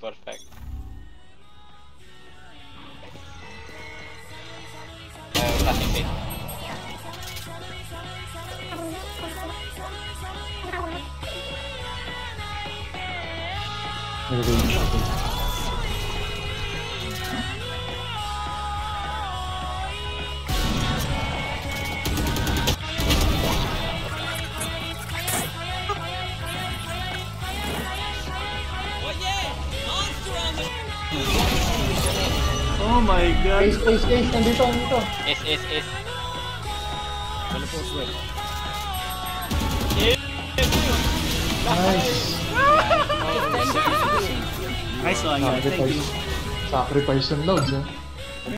Perfect. Uh, nothing Oh my god! Ace, ace, ace, nandito, nandito. Is, is, is. Ano po, sweat? Nice. Nice one, guys. Thank you. Sacrifice. Yung loads, ah.